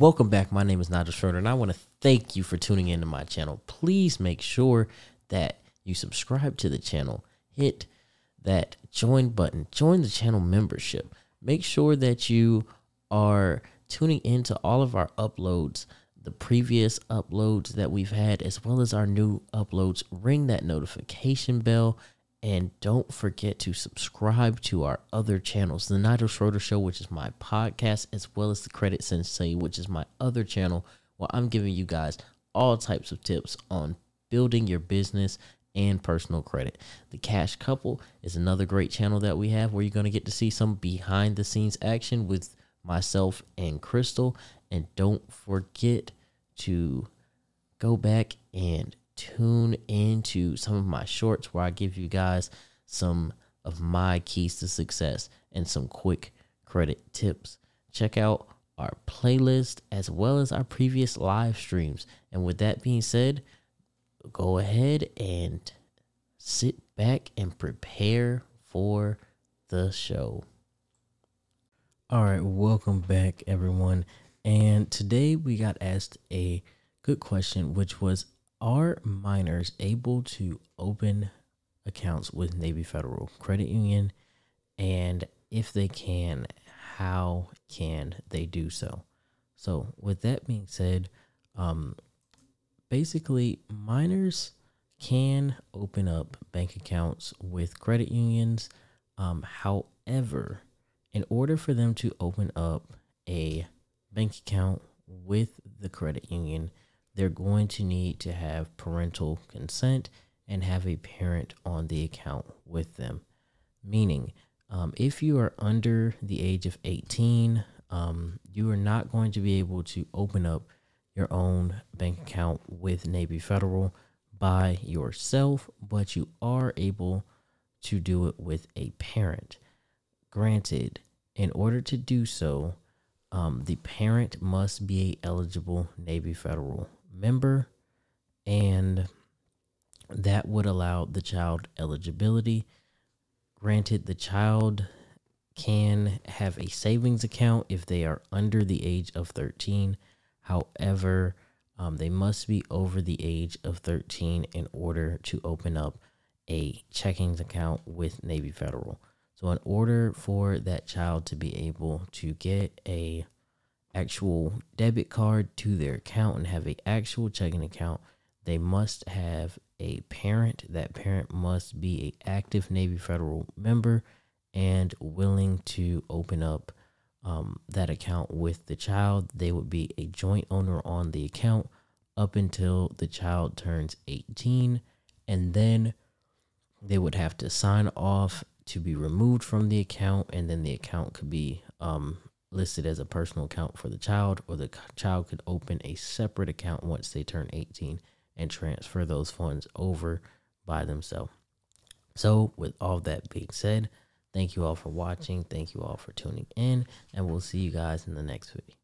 Welcome back. My name is Nigel Schroeter, and I want to thank you for tuning into my channel. Please make sure that you subscribe to the channel, hit that join button, join the channel membership. Make sure that you are tuning into all of our uploads, the previous uploads that we've had, as well as our new uploads. Ring that notification bell and don't forget to subscribe to our other channels the Nigel Schroeter Show, which is my podcast, as well as the Credit Sensei, which is my other channel, where I'm giving you guys all types of tips on building your business and personal credit. The Cash Couple is another great channel that we have where you're going to get to see some behind the scenes action with myself and Crystal. And don't forget to go back and tune into some of my shorts where I give you guys some of my keys to success and some quick credit tips. Check out our playlist as well as our previous live streams. And with that being said, go ahead and sit back and prepare for the show. All right, welcome back, everyone. And today we got asked a good question, which was are minors able to open accounts with Navy Federal Credit Union? And if they can, how can they do so? So, with that being said, um, basically, minors can open up bank accounts with credit unions. Um, however, in order for them to open up a bank account with the credit union, they're going to need to have parental consent and have a parent on the account with them. Meaning, um, if you are under the age of 18, um, you are not going to be able to open up your own bank account with Navy Federal by yourself, but you are able to do it with a parent. Granted, in order to do so, um, the parent must be eligible Navy Federal member, and that would allow the child eligibility. Granted, the child can have a savings account if they are under the age of 13. However, um, they must be over the age of 13 in order to open up a checking account with Navy Federal. So, in order for that child to be able to get a actual debit card to their account and have a actual checking account, they must have a parent. That parent must be a active Navy Federal member and willing to open up um, that account with the child. They would be a joint owner on the account up until the child turns 18, and then they would have to sign off to be removed from the account, and then the account could be um, listed as a personal account for the child, or the child could open a separate account once they turn 18 and transfer those funds over by themselves. So, with all that being said, thank you all for watching. Thank you all for tuning in, and we'll see you guys in the next video.